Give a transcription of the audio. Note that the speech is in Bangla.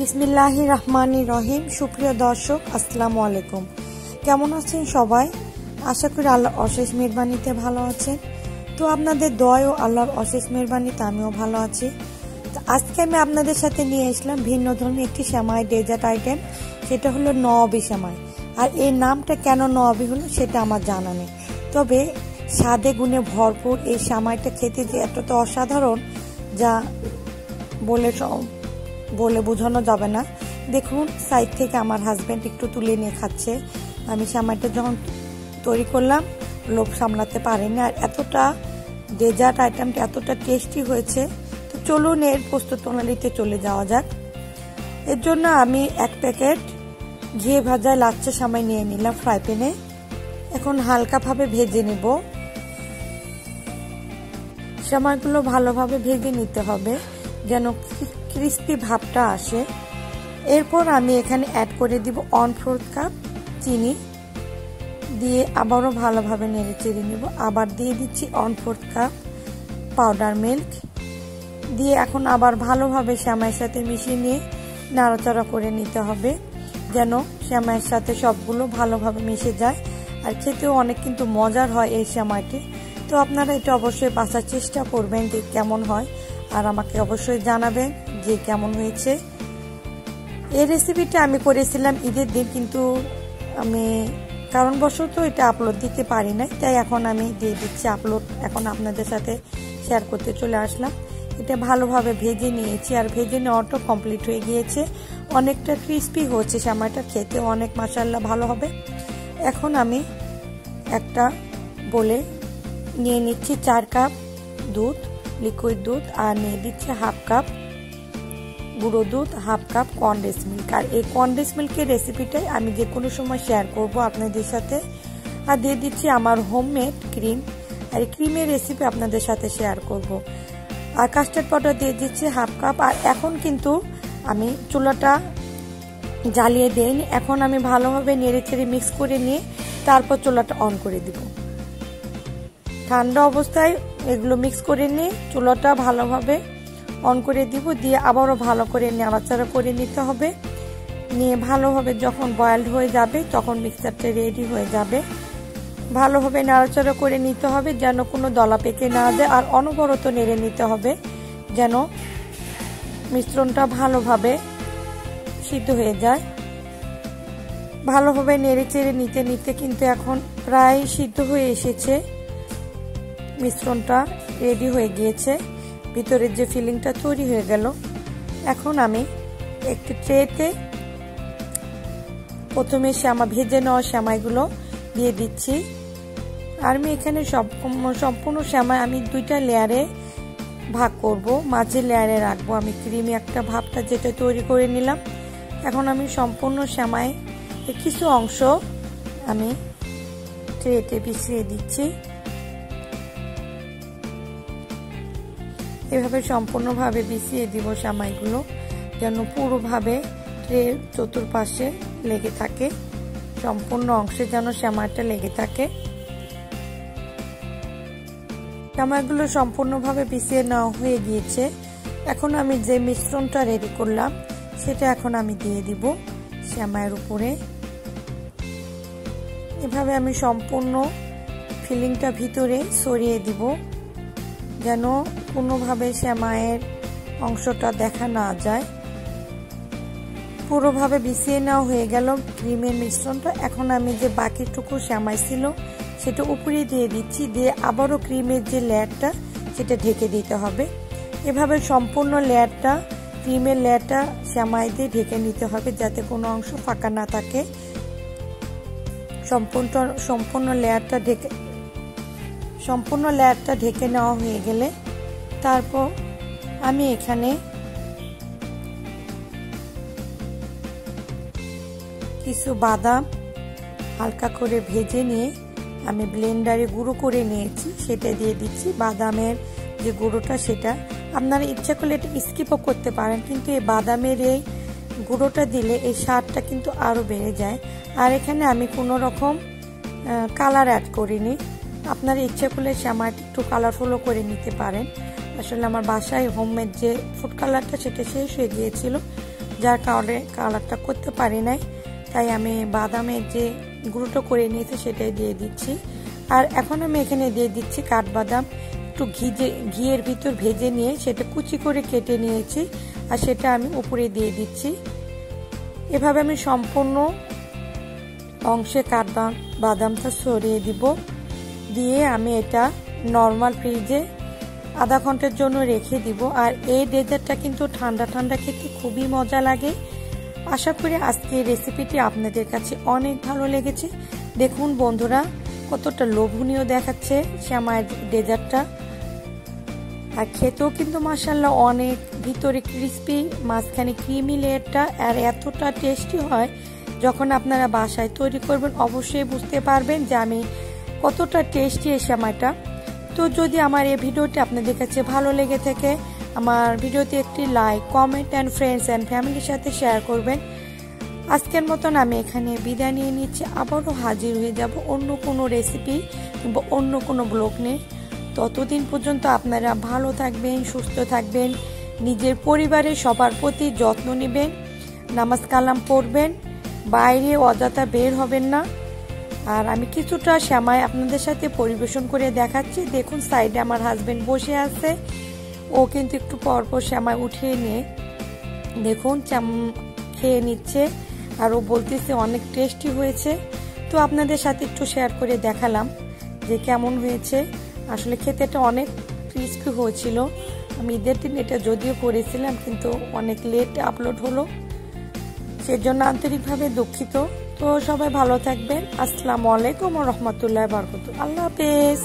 বিসমিল্লাহি রহমানি রহিম। সুপ্রিয় দর্শক, আসসালামু আলাইকুম। কেমন আছেন সবাই? আশা করি আল্লাহ অশেষ মেহরবানিতে ভালো আছেন। তো আপনাদের দয় ও আল্লাহর অশেষ মেহরবানিতে আমিও ভালো আছি। আজকে আমি আপনাদের সাথে নিয়ে এসলাম ভিন্ন ধরনের একটি শ্যামাই ডেজার্ট আইটেম। সেটা হলো নবি শ্যামাই আর এই নামটা কেন নবি হলো সেটা আমার জানা নেই। তবে স্বাদে গুণে ভরপুর এই শ্যামাইটা খেতে যে এতটা অসাধারণ, যা বলে বলে বোঝানো যাবে না। দেখুন সাইড থেকে আমার হাজব্যান্ড একটু তুলে নিয়ে খাচ্ছে। আমি শ্যামাইটা যখন তৈরি করলাম, লোভ সামলাতে পারিনি। আর এতটা ডেজার্ট আইটেমটা এতটা টেস্টি হয়েছে। তো চলুন এর প্রস্তুত প্রণালীতে চলে যাওয়া যাক। এর জন্য আমি এক প্যাকেট ঘিয়ে ভাজা লাচ্চা সামাই নিয়ে নিলাম ফ্রাই প্যানে এখন হালকাভাবে ভেজে নেব। সামাইগুলো ভালোভাবে ভেজে নিতে হবে, যেন ক্রিস্পি ভাবটা আসে। এরপর আমি এখানে অ্যাড করে দিব ওয়ান ফোর্থ কাপ, চিনি। দিয়ে আবারও ভালোভাবে নেড়ে চেড়ে নেব। আবার দিয়ে দিচ্ছি one fourth cup powder milk দিয়ে এখন আবার ভালোভাবে শ্যামাইয়ের সাথে মিশিয়ে নিয়ে নাড়াচাড়া করে নিতে হবে, যেন শ্যামাইয়ের সাথে সবগুলো ভালোভাবে মিশে যায়। আর খেতেও অনেক কিন্তু মজার হয় এই শ্যামাইটি। তো আপনারা এটা অবশ্যই বাঁচার চেষ্টা করবেন যে কেমন হয়। আর আমাকে অবশ্যই জানাবেন। যে কেমন হয়েছে। এই রেসিপিটা আমি করেছিলাম ঈদের দিন, কিন্তু আমি কারণবশত এটা আপলোড দিতে পারি নাই, তাই এখন আমি দিয়ে দিচ্ছি আপলোড এখন আপনাদের সাথে শেয়ার করতে চলে আসলাম। এটা ভালোভাবে ভেজে নিয়েছি, আর ভেজে নেওয়াটা কমপ্লিট হয়ে গিয়েছে। অনেকটা ক্রিস্পি হচ্ছে সামাইটা খেতে অনেক মাসাল্লা ভালো হবে। এখন আমি একটা বলে নিয়ে নিচ্ছি চার কাপ দুধ লিকুইড দুধ, আর নিয়ে দিচ্ছি হাফ কাপ গুঁড়ো দুধ, হাফ কাপ কনডেন্স মিল্ক। আর এই কনডেন্স মিল্কের রেসিপিটাই আমি যে কোনো সময় শেয়ার করব আপনাদের সাথে। আর দিয়ে দিচ্ছি আমার হোমমেড ক্রিম। আর এই ক্রিমের রেসিপি আপনাদের সাথে শেয়ার করব। আর কাস্টার্ড পাউডার দিয়ে দিচ্ছি হাফ কাপ। আর এখন কিন্তু আমি চুলাটা জ্বালিয়ে দিইনি। এখন আমি ভালোভাবে নেড়ে চেড়ে মিক্স করে নিয়ে তারপর চুলাটা অন করে দিব। ঠান্ডা অবস্থায় এগুলো মিক্স করে নিয়ে চুলাটা ভালোভাবে অন করে দিব, দিয়ে আবারও ভালো করে নাড়াচাড়া করে নিতে হবে। নিয়ে ভালোভাবে যখন বয়েলড হয়ে যাবে, তখন মিক্সারটা রেডি হয়ে যাবে। ভালোভাবে নাড়াচাড়া করে নিতে হবে, যেন কোনো দলা পেকে না দেয় আর অনবরত নেড়ে নিতে হবে, যেন মিশ্রণটা ভালোভাবে সিদ্ধ হয়ে যায়। ভালোভাবে নেড়ে চেড়ে নিতে নিতে কিন্তু এখন প্রায় সিদ্ধ হয়ে এসেছে, মিশ্রণটা রেডি হয়ে গিয়েছে। ভিতরের যে ফিলিংটা তৈরি হয়ে গেল, এখন আমি একটি ট্রেতে প্রথমে শ্যামা ভেজে নেওয়া শ্যামাইগুলো দিয়ে দিচ্ছি। আর আমি এখানে সব সম্পূর্ণ শ্যামাই আমি দুইটা লেয়ারে ভাগ করব। মাঝে লেয়ারে রাখব আমি ক্রিমি একটা ভাবটা যেটা তৈরি করে নিলাম। এখন আমি সম্পূর্ণ শ্যামাই কিছু অংশ আমি ট্রেতে পিছিয়ে দিচ্ছি। এভাবে সম্পূর্ণভাবে বিছিয়ে দিব সামাইগুলো, যেন পুরোভাবে ট্রে চতুর্পাশে লেগে থাকে। সম্পূর্ণ অংশে যেন শ্যামাইটা লেগে থাকে। শ্যামাইগুলো সম্পূর্ণভাবে পিছিয়ে নেওয়া হয়ে গিয়েছে। এখন আমি যে মিশ্রণটা রেডি করলাম, সেটা এখন আমি দিয়ে দিব শ্যামাইয়ের উপরে। এভাবে আমি সম্পূর্ণ ফিলিংটা ভিতরে সরিয়ে দিব, যেন কোনোভাবে শ্যামায়ের অংশটা দেখা না যায়। পুরোভাবে বিছিয়ে নেওয়া হয়ে গেল ক্রিমের মিশ্রণটা। এখন আমি যে বাকিটুকু শ্যামাই ছিল সেটা উপরে দিয়ে দিচ্ছি, দিয়ে আবারও ক্রিমের যে লেয়ারটা, সেটা ঢেকে দিতে হবে। এভাবে সম্পূর্ণ লেয়ারটা, ক্রিমের লেয়ারটা শ্যামাই দিয়ে ঢেকে নিতে হবে, যাতে কোনো অংশ ফাঁকা না থাকে। সম্পূর্ণ সম্পূর্ণ লেয়ারটা ঢেকে, সম্পূর্ণ লেয়ারটা ঢেকে নেওয়া হয়ে গেলে তারপর আমি এখানে কিছু বাদাম হালকা করে ভেজে নিয়ে আমি ব্লেন্ডারে গুঁড়ো করে নিয়েছি, সেটা দিয়ে দিচ্ছি। বাদামের যে গুঁড়োটা, সেটা আপনারা ইচ্ছা করলে এটা স্কিপও করতে পারেন, কিন্তু এই বাদামের এই গুঁড়োটা দিলে এই স্বাদটা কিন্তু আরও বেড়ে যায়। আর এখানে আমি কোনো রকম কালার অ্যাড করিনি। আপনারা ইচ্ছে করলে শ্যামাটি একটু কালারফুলও করে নিতে পারেন। আসলে আমার বাসায় হোমমেড যে ফুড কালারটা সেটা শেষ হয়ে গিয়েছিল, যার কারণে কালারটা করতে পারি নাই। তাই আমি বাদামের যে গুঁড়োটা করে নিয়েছি সেটাই দিয়ে দিচ্ছি। আর এখন আমি এখানে দিয়ে দিচ্ছি কাঠবাদাম। একটু ঘিজে, ঘিয়ের ভিতর ভেজে নিয়ে সেটা কুচি করে কেটে নিয়েছি আর সেটা আমি উপরে দিয়ে দিচ্ছি। এভাবে আমি সম্পূর্ণ অংশে কাঠবাদাম বাদামটা সরিয়ে দিব। দিয়ে আমি এটা নর্মাল ফ্রিজে আধা ঘণ্টার জন্য রেখে দিব। আর এই ডেজার্টটা কিন্তু ঠান্ডা ঠান্ডা খেতে খুবই মজা লাগে। আশা করি আজকে রেসিপিটি আপনাদের কাছে অনেক ভালো লেগেছে। দেখুন বন্ধুরা, কতটা লোভনীয় দেখাচ্ছে শ্যামায় ডেজার্টটা। আর খেতেও কিন্তু মাসাল্লাহ অনেক ভিতরে ক্রিস্পি মাঝখানে ক্রিমি লেয়ারটা। আর এতটা টেস্টি হয়, যখন আপনারা বাসায় তৈরি করবেন, অবশ্যই বুঝতে পারবেন যে আমি কতটা টেস্টি এই শ্যামাটা তো যদি আমার এই ভিডিওটি আপনাদের কাছে ভালো লেগে থাকে, আমার ভিডিওতে একটি like comment and friends and ফ্যামিলির সাথে শেয়ার করবেন। আজকের মতন আমি এখানে বিদায় নিয়ে নিচ্ছি। আবারও হাজির হয়ে যাব অন্য কোনো রেসিপি কিংবা অন্য কোনো ব্লগ নিয়ে। ততদিন পর্যন্ত আপনারা ভালো থাকবেন, সুস্থ থাকবেন, নিজের পরিবারের সবার প্রতি যত্ন নেবেন, নামাজ কালাম পড়বেন, বাইরে অযথা বের হবেন না। আর আমি কিছুটা শ্যামাই আপনাদের সাথে পরিবেশন করে দেখাচ্ছি। দেখুন, সাইডে আমার হাজবেন্ড বসে আছে। ও কিন্তু একটু পরপর শ্যামাই উঠিয়ে নিয়ে, দেখুন খেয়ে নিচ্ছে। আর ও বলতেছে, অনেক টেস্টি হয়েছে। তো আপনাদের সাথে একটু শেয়ার করে দেখালাম যে কেমন হয়েছে। আসলে খেতেটা অনেক ক্রিস্পি হয়েছিল। আমি ঈদের দিন এটা যদিও করেছিলাম, কিন্তু অনেক লেট আপলোড হলো। সেজন্য আন্তরিকভাবে দুঃখিত। তো সবাই ভালো থাকবেন। আসসালামু আলাইকুম রহমতুল্লাহ বরকত আল্লাহ হাফেজ।